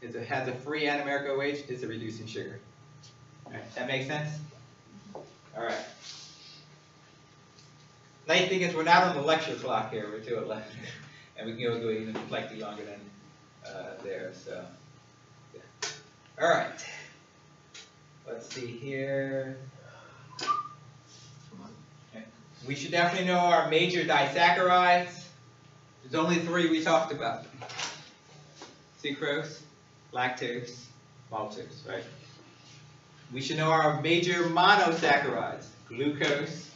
is a, has a free anomeric OH, it's a reducing sugar. That makes sense? Alright. Nice thing is we're not on the lecture clock here, we're to 11, *laughs* and we can go, go even slightly longer than uh, there, so. yeah. Alright. Let's see here. Okay. We should definitely know our major disaccharides. There's only three we talked about. Sucrose, lactose, maltose, right? We should know our major monosaccharides, glucose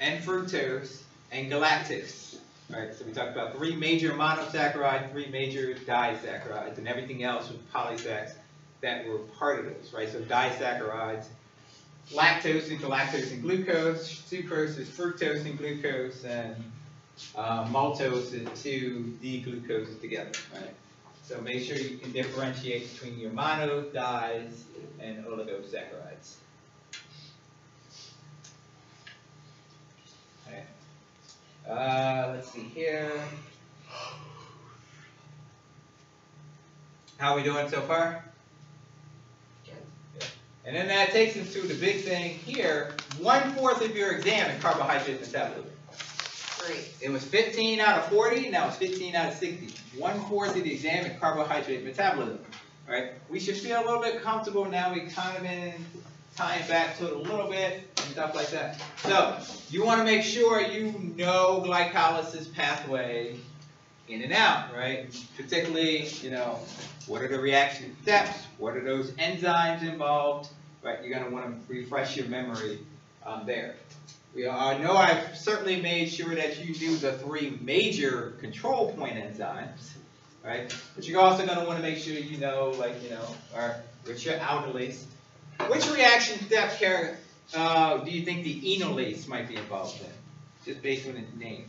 and fructose and galactose. So we talked about three major monosaccharides, three major disaccharides, and everything else with polysaccharides that were part of those, right? So disaccharides, lactose and galactose and glucose, sucrose is fructose and glucose, and uh, maltose is two D-glucoses together, right? So make sure you can differentiate between your mono, dis, and oligosaccharides. Okay. Uh, let's see here. How are we doing so far? And then that takes us to the big thing here. One fourth of your exam in carbohydrate metabolism. Great. It was 15 out of 40, now it's 15 out of 60. One fourth of the exam in carbohydrate metabolism. Right? We should feel a little bit comfortable now. We kind of been tying back to it a little bit and stuff like that. So you want to make sure you know glycolysis pathway in and out, right? Particularly, you know, what are the reaction steps? What are those enzymes involved? Right? You're going to want to refresh your memory um, there. We I know I've certainly made sure that you knew the three major control point enzymes, right? But you're also going to want to make sure you know, like, you know, which richer aldolase. Which reaction step here uh, do you think the enolase might be involved in? Just based on its name.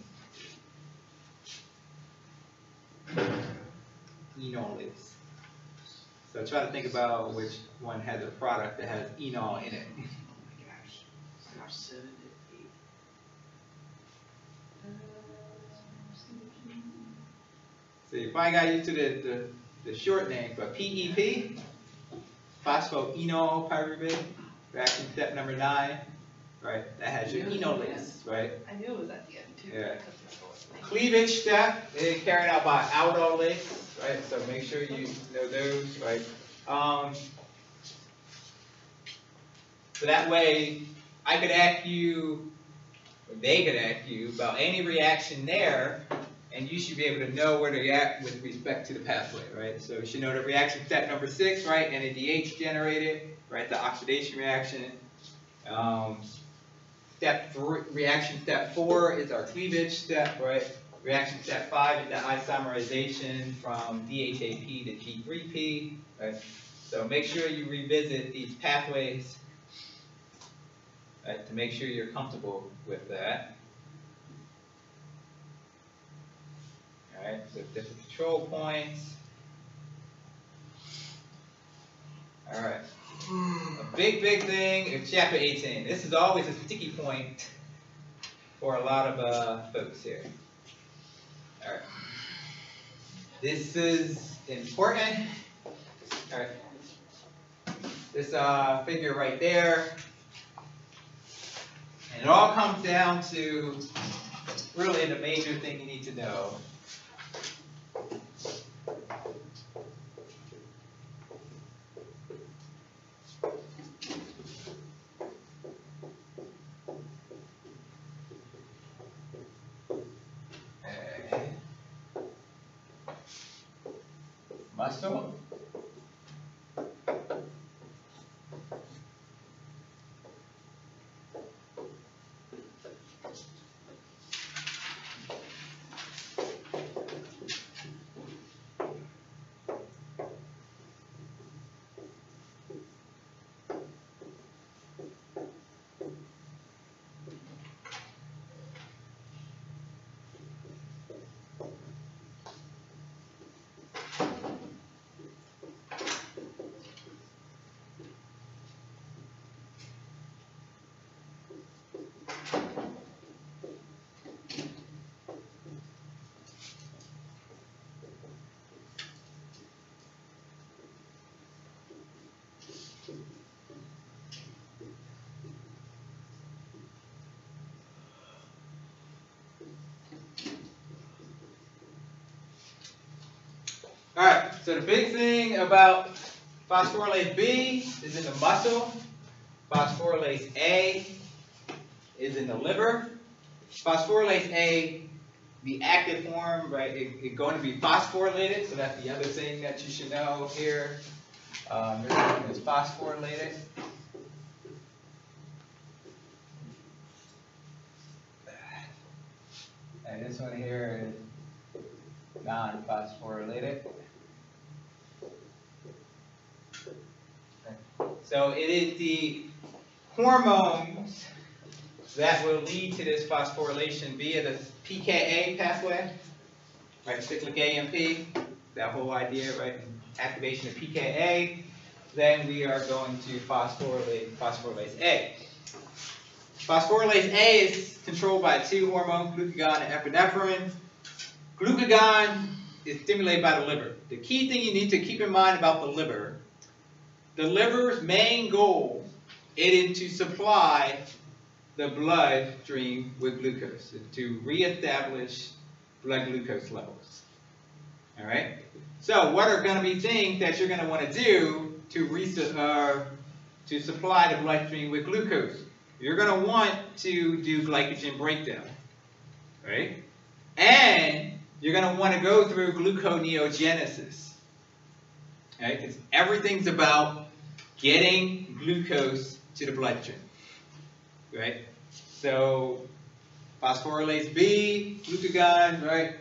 Enolase. So try to think about which one has a product that has enol in it. Oh my gosh. Step seven to eight. So you probably got used to the, the, the short name, but PEP, phosphoenol pyruvate, reaction step number nine, right? That has your enolase, right? I knew it was at the end too. Yeah. because it's so late. Cleavage step is carried out by aldolase, right? So make sure you know those, right? Um, so that way, I could ask you, or they could ask you about any reaction there, and you should be able to know where they're at with respect to the pathway, right? So you should know the reaction step number six, right? NADH generated, right? The oxidation reaction. Um, Step three, reaction step four is our cleavage step, right? Reaction step five is the isomerization from DHAP to G3P, right? So make sure you revisit these pathways, right, to make sure you're comfortable with that. Alright, so different control points. Alright. A big, big thing in chapter eighteen. This is always a sticky point for a lot of, uh, folks here. Alright. This is important. Alright. This, uh, figure right there. And it all comes down to really the major thing you need to know. Okay. Muscle. Alright, so the big thing about phosphorylase B is in the muscle. Phosphorylase A is in the liver. Phosphorylase A, the active form, right, it's it going to be phosphorylated, so that's the other thing that you should know here. Um, this phosphorylated. And this one here is non-phosphorylated. So it is the hormones that will lead to this phosphorylation via the PKA pathway, right, cyclic AMP, that whole idea, right, activation of PKA, then we are going to phosphorylate phosphorylase A. Phosphorylase A is controlled by two hormones, glucagon and epinephrine. Glucagon is stimulated by the liver. The key thing you need to keep in mind about the liver the liver's main goal is to supply the bloodstream with glucose, to reestablish blood glucose levels. All right? So what are going to be things that you're going to want to do to, uh, to supply the bloodstream with glucose? You're going to want to do glycogen breakdown. Right? And you're going to want to go through gluconeogenesis. Right? Because everything's about getting glucose to the bloodstream. Right? So, phosphorylase B, glucagon, right?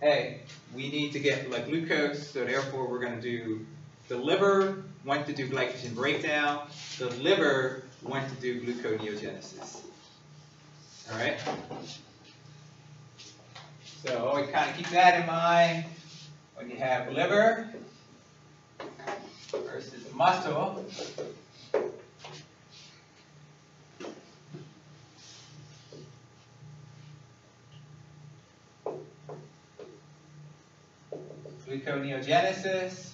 Hey, we need to get blood glucose, so therefore we're going to do the liver wants to do glycogen breakdown, the liver wants to do gluconeogenesis. All right? So always kind of keep that in mind when you have liver versus muscle. Gluconeogenesis,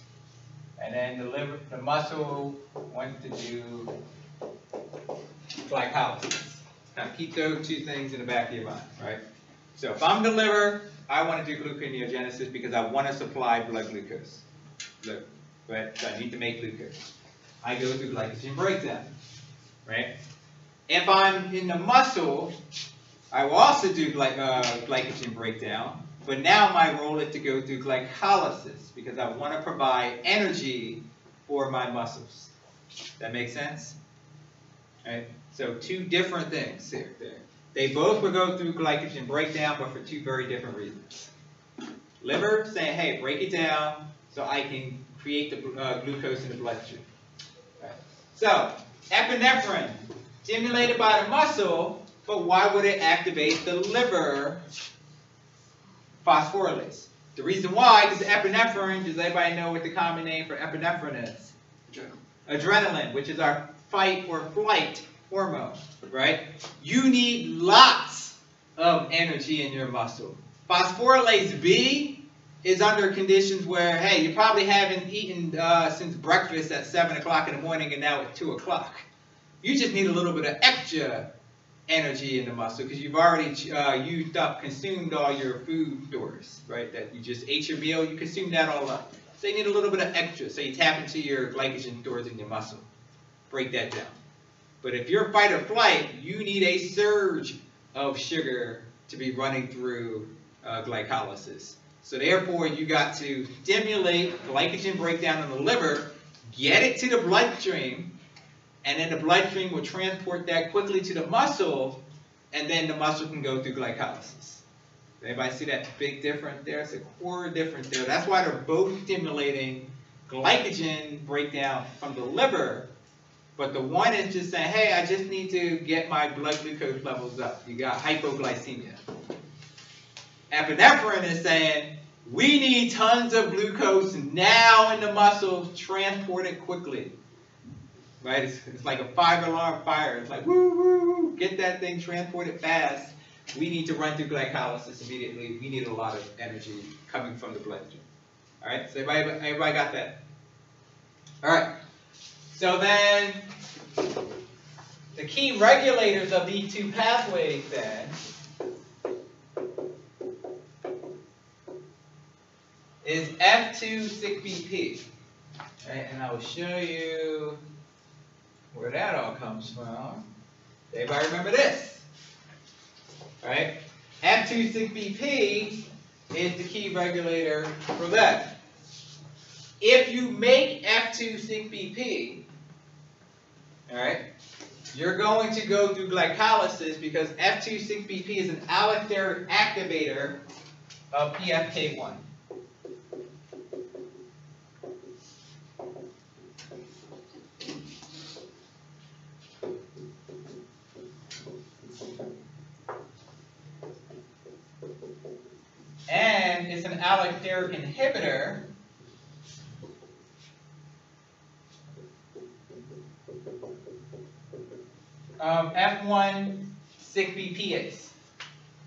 and then the liver, the muscle wants to do glycolysis. Now keep those two things in the back of your mind, right? So if I'm the liver, I want to do gluconeogenesis because I want to supply blood glucose. Look, right? So I need to make glucose. I go through glycogen breakdown, right? If I'm in the muscle, I will also do gly- uh, glycogen breakdown, but now my role is to go through glycolysis because I want to provide energy for my muscles. That makes sense? Right? So two different things here. There. They both will go through glycogen breakdown, but for two very different reasons. Liver saying, hey, break it down so I can create the uh, glucose in the bloodstream. Right. So, epinephrine, stimulated by the muscle, but why would it activate the liver phosphorylase? The reason why, because epinephrine, does anybody know what the common name for epinephrine is? Adrenal. adrenaline, which is our fight or flight hormone, right? You need lots of energy in your muscle. Phosphorylase B is under conditions where, hey, you probably haven't eaten uh, since breakfast at 7 o'clock in the morning and now it's 2 o'clock. You just need a little bit of extra energy in the muscle because you've already uh, used up, consumed all your food stores, right? That you just ate your meal, you consumed that all up. So you need a little bit of extra. So you tap into your glycogen stores in your muscle. Break that down. But if you're fight or flight, you need a surge of sugar to be running through uh, glycolysis. So therefore, you got to stimulate glycogen breakdown in the liver, get it to the bloodstream, and then the bloodstream will transport that quickly to the muscle, and then the muscle can go through glycolysis. Anybody see that big difference there? It's a core difference there. That's why they're both stimulating glycogen breakdown from the liver, but the one is just saying, hey, I just need to get my blood glucose levels up. You got hypoglycemia. Epinephrine is saying, we need tons of glucose now in the muscles, transport it quickly. Right? It's, it's like a five alarm fire. It's like, woo, woo, woo, get that thing transported fast. We need to run through glycolysis immediately. We need a lot of energy coming from the bloodstream. All right, so everybody, everybody got that? All right, so then the key regulators of these two pathways then is F2-6BP. Right, and I will show you where that all comes from. Everybody remember this? Right? F2-6BP is the key regulator for that. If you make F2-6BP, alright, you're going to go through glycolysis because F2-6BP is an allosteric activator of PFK1. And it's an allosteric inhibitor of F1 6BPase.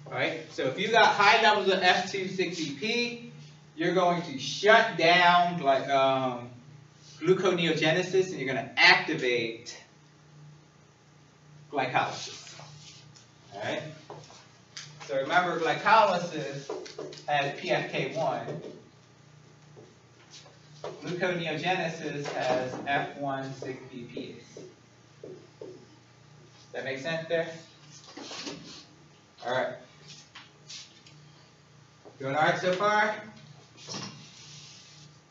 Alright, so if you got high levels of F2 6BP, you're going to shut down like um, gluconeogenesis and you're going to activate glycolysis. Alright? So remember, glycolysis has PFK1. Gluconeogenesis has F1 6BPase. That make sense there? All right. Doing all right so far?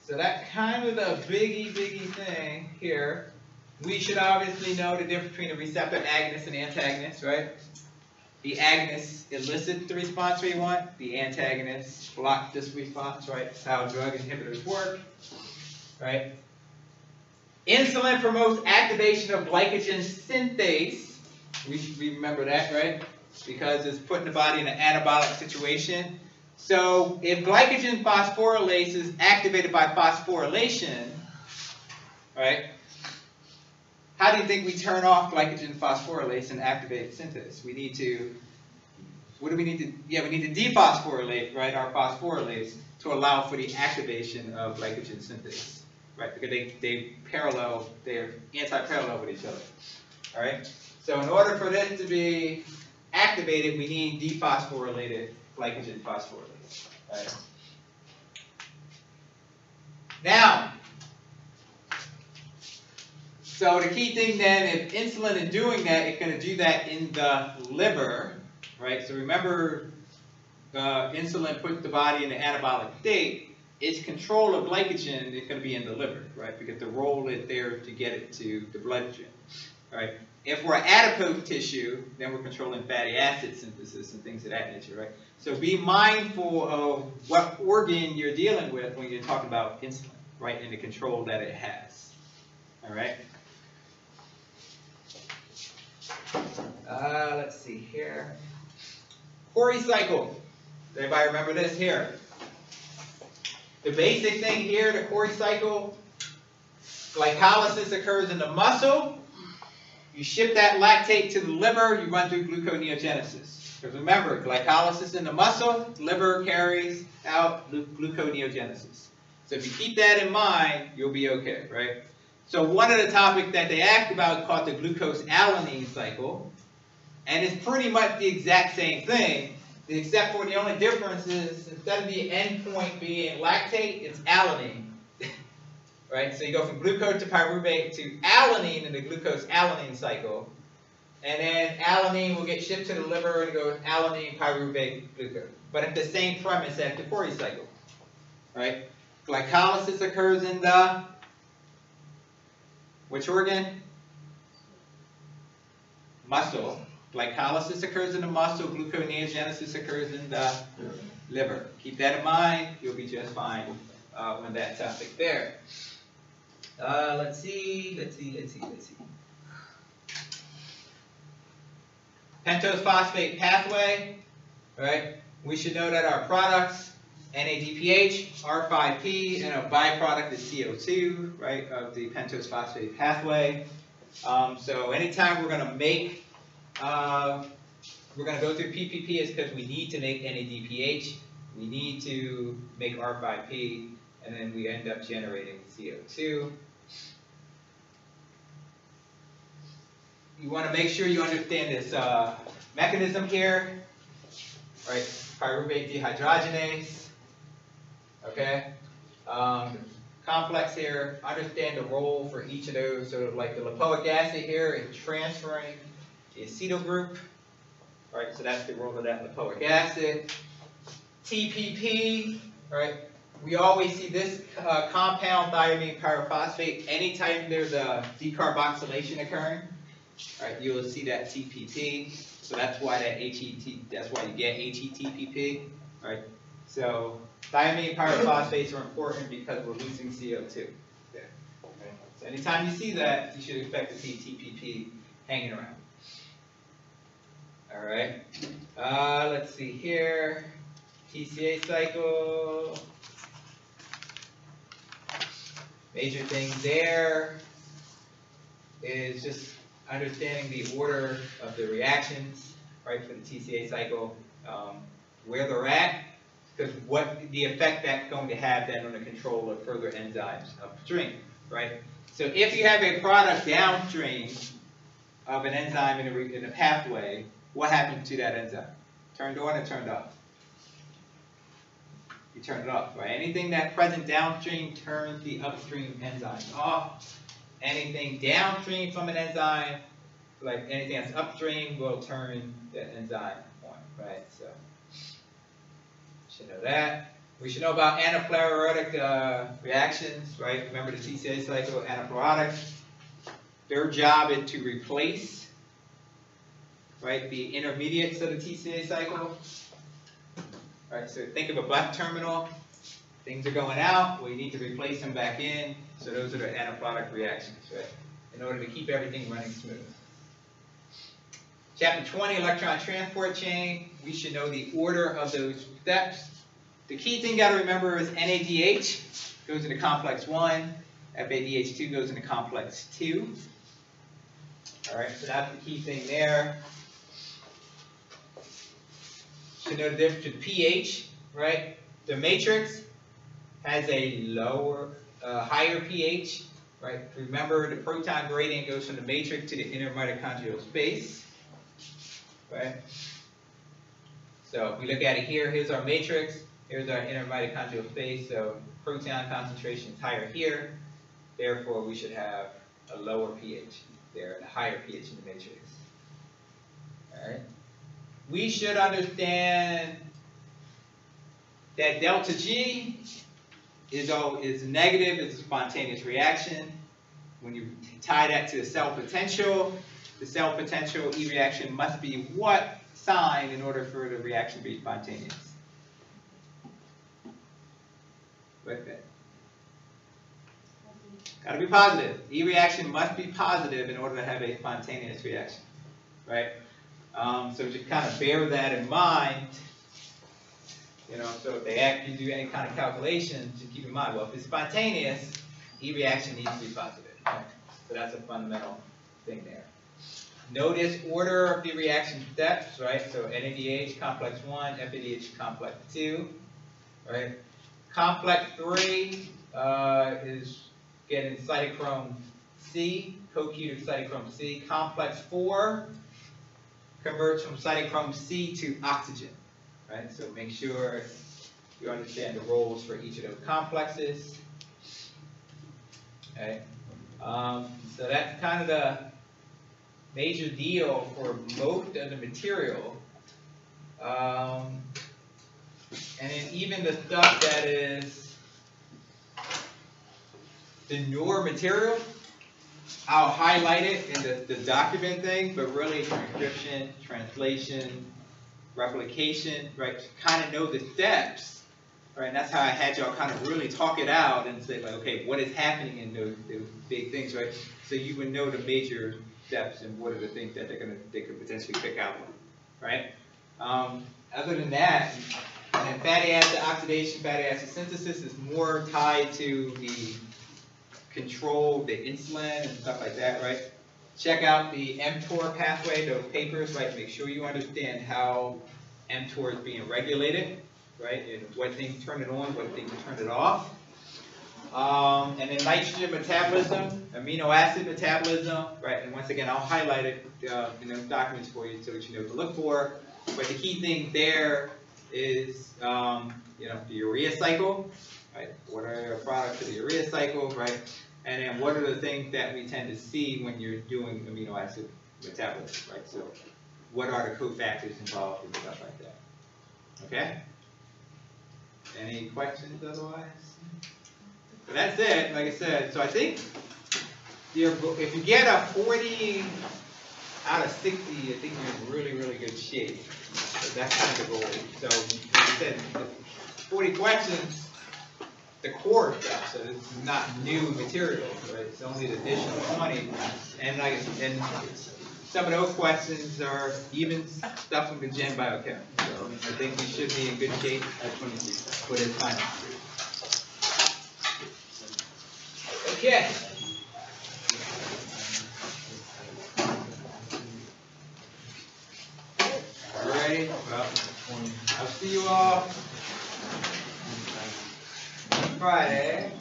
So that kind of the biggie, biggie thing here. We should obviously know the difference between a receptor agonist and antagonist, right? The agonist elicits the response we want. The antagonist blocks this response, right? That's how drug inhibitors work, right? Insulin promotes activation of glycogen synthase. We should remember that, right? Because it's putting the body in an anabolic situation. So if glycogen phosphorylase is activated by phosphorylation, right? How do you think we turn off glycogen phosphorylase and activate synthase? We need to, what do we need to, yeah, we need to dephosphorylate, right, our phosphorylase to allow for the activation of glycogen synthase, right, because they, they parallel, they're anti-parallel with each other, all right? So in order for this to be activated, we need dephosphorylated glycogen phosphorylase, right? Now, so the key thing then, if insulin is doing that, it's going to do that in the liver, right? So remember, uh, insulin puts the body in the anabolic state. Its control of glycogen is going to be in the liver, right? Because the role is there to get it to the bloodstream, right? If we're adipose tissue, then we're controlling fatty acid synthesis and things of that nature, right? So be mindful of what organ you're dealing with when you're talking about insulin, right? And the control that it has, all right? Uh, let's see here. Cori cycle. Does anybody remember this here? The basic thing here, the Cori cycle, glycolysis occurs in the muscle. You ship that lactate to the liver, you run through gluconeogenesis. Because remember, glycolysis in the muscle, liver carries out gluconeogenesis. So if you keep that in mind, you'll be okay, right? So one of the topics that they asked about called the glucose alanine cycle. And it's pretty much the exact same thing, except for the only difference is instead of the endpoint being lactate, it's alanine. *laughs* right? So you go from glucose to pyruvate to alanine in the glucose alanine cycle. And then alanine will get shipped to the liver and go alanine, pyruvate, glucose. But it's the same premise as the Cori cycle. Right? Glycolysis occurs in the which organ? Muscle. Glycolysis occurs in the muscle, gluconeogenesis occurs in the liver. Keep that in mind, you'll be just fine uh, on that topic there. Uh, let's see, let's see, let's see, let's see. Pentose phosphate pathway, right? We should know that our products, NADPH, R5P, and a byproduct is CO2, right, of the pentose phosphate pathway. Um, so anytime we're going to make, uh, we're going to go through PPP is because we need to make NADPH, we need to make R5P, and then we end up generating CO2. You want to make sure you understand this uh, mechanism here, right? Pyruvate dehydrogenase, okay? Um, complex here, understand the role for each of those. So like the lipoic acid here is transferring the acetyl group, right? So that's the role of that lipoic acid. TPP, right? We always see this uh, compound, thiamine pyrophosphate, anytime there's a decarboxylation occurring, right? You will see that TPP. So that's why that HET, that's why you get HETPP, right? So thiamine pyrophosphates are important because we're losing CO2. Yeah. Okay. So anytime you see that, you should expect to see TPP hanging around. All right. Uh, let's see here. TCA cycle. Major thing there is just understanding the order of the reactions, right, for the TCA cycle, um, where they're at, because what the effect that's going to have then on the control of further enzymes upstream, right? So if you have a product downstream of an enzyme in a, in a pathway, what happens to that enzyme? Turned on or turned off? You turn it off, right? Anything that's present downstream turns the upstream enzymes off. Anything downstream from an enzyme, like anything that's upstream, will turn the enzyme on, right? So, should know that. We should know about anaplerotic uh, reactions, right? Remember the TCA cycle, anaplerotic. Their job is to replace, right, the intermediates of the TCA cycle. Right, so think of a bus terminal. Things are going out, we need to replace them back in. So those are the anaplerotic reactions, right? In order to keep everything running smooth. Chapter 20, electron transport chain. We should know the order of those steps. The key thing you got to remember is NADH goes into complex 1, FADH2 goes into complex 2. All right, so that's the key thing there. Should know the difference between pH, right? The matrix has a lower, uh, higher pH, right? Remember, the proton gradient goes from the matrix to the inner mitochondrial space, right? So if we look at it here, here's our matrix, here's our inner mitochondrial space, so proton concentration is higher here, therefore we should have a lower pH there and a higher pH in the matrix. All right? We should understand that delta G is, all, is negative, it's a spontaneous reaction. When you tie that to the cell potential, the cell potential E reaction must be what sign in order for the reaction to be spontaneous? That. Gotta be positive. E reaction must be positive in order to have a spontaneous reaction, right? Um, so just kind of bear that in mind. You know, so if they ask you to do any kind of calculation, just keep in mind, well, if it's spontaneous, E reaction needs to be positive. So that's a fundamental thing there. Notice order of the reaction steps, right? So NADH complex one, FADH complex two, right? Complex three, uh, is getting cytochrome C, co-Q to cytochrome C. Complex four converts from cytochrome C to oxygen, right? So make sure you understand the roles for each of those complexes. Okay, um, so that's kind of the major deal for most of the material. Um, and then even the stuff that is the newer material, I'll highlight it in the, the document thing, but really transcription, translation, replication, right, kind of know the steps, right, and that's how I had y'all kind of really talk it out and say like, okay, what is happening in those, those big things, right? So you would know the major steps and what are the things that they're gonna, they could potentially pick out, right? Um, other than that, and fatty acid oxidation, fatty acid synthesis is more tied to the control, the insulin and stuff like that, right? Check out the mTOR pathway, those papers, right? Make sure you understand how mTOR is being regulated, right? And what things turn it on, what things turn it off. Um, and then nitrogen metabolism, amino acid metabolism, right? And once again, I'll highlight it uh, in those documents for you so that you know what to look for. But the key thing there is, um, you know, the urea cycle, right? What are the products of the urea cycle, right? And then what are the things that we tend to see when you're doing amino acid metabolism, right? So what are the cofactors involved and stuff like that? Okay? Any questions otherwise? So that's it, like I said, so I think if you get a forty out of sixty, I think you're in really, really good shape. So that's kind of the goal. So, like I said, forty questions, the core stuff, so it's not new material, right? It's only the additional twenty. And like, and some of those questions are even stuff from the Gen Biochem. So I think we should be in good shape for this final. Okay. Alrighty, well, I'll see you all Friday.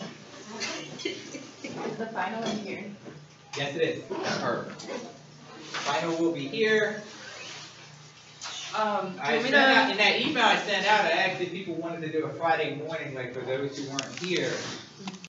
Is the final in here? Yes, it is. Or, Final will be here. Um, I you want sent out, in that email I sent out, I asked if people wanted to do a Friday morning, like for those who weren't here.